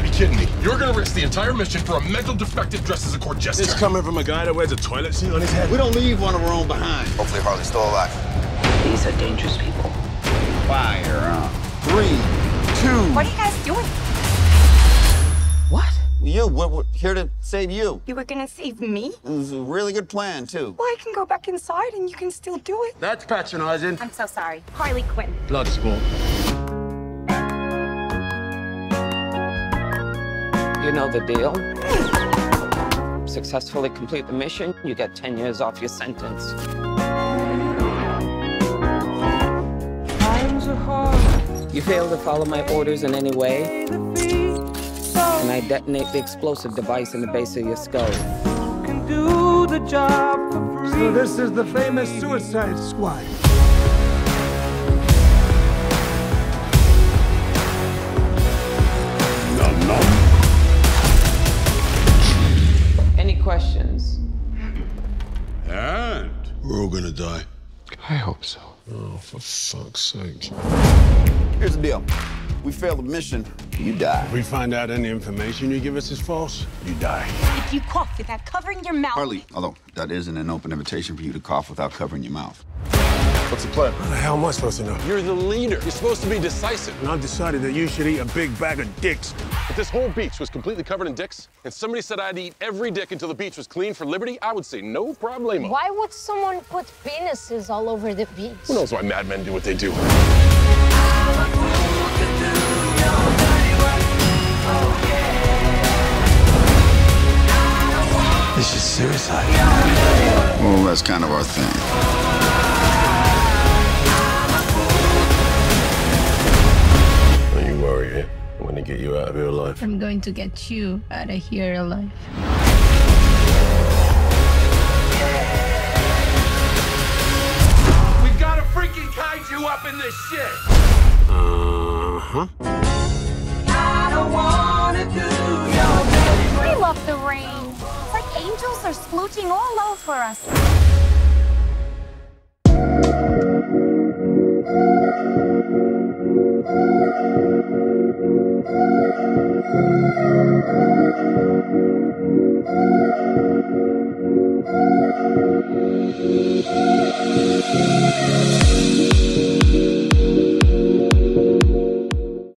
gotta be kidding me. You're gonna risk the entire mission for a mental defective dressed as a court jester. This coming from a guy that wears a toilet seat on his head. We don't leave one of our own behind. Hopefully Harley's still alive. These are dangerous people. Fire up. Three, two. What are you guys doing? What? You, we're, we're here to save you. You were gonna save me? It was a really good plan, too. Well, I can go back inside and you can still do it. That's patronizing. I'm so sorry. Harley Quinn. Bloodsport. You know the deal. Successfully complete the mission, you get 10 years off your sentence. You fail to follow my orders in any way, and I detonate the explosive device in the base of your skull. So this is the famous Suicide Squad. Questions? And we're all gonna die. I hope so. Oh, for fuck's sake. Here's the deal. We fail the mission, you die. If We find out any information you give us is false, you die. If you cough without covering your mouth. Harley, although that isn't an open invitation for you to cough without covering your mouth. What's the plan? How the hell am I supposed to know? You're the leader. You're supposed to be decisive. And I've decided that you should eat a big bag of dicks. If this whole beach was completely covered in dicks, and somebody said I'd eat every dick until the beach was clean for liberty, I would say no problemo. Why would someone put penises all over the beach? Who knows why madmen do what they do? This is suicide. Well, that's kind of our thing. Get you out of here alive. I'm going to get you out of here alive. We got a freaking kaiju up in this shit. Uh-huh. I don't want to do your bidding. We love the rain. It's like angels are splooching all over us. Thank Thank you.